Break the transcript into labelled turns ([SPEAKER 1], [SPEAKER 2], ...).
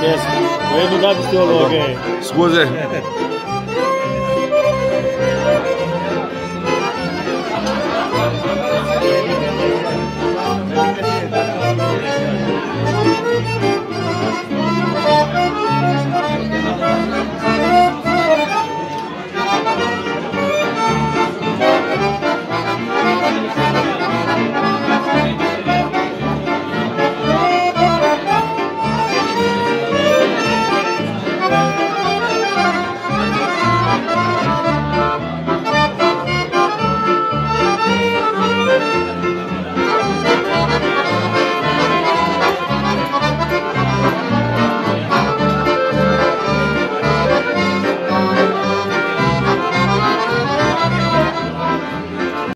[SPEAKER 1] Desce. Vai mudar pro seu tá
[SPEAKER 2] logo
[SPEAKER 1] aí.
[SPEAKER 2] Scusa.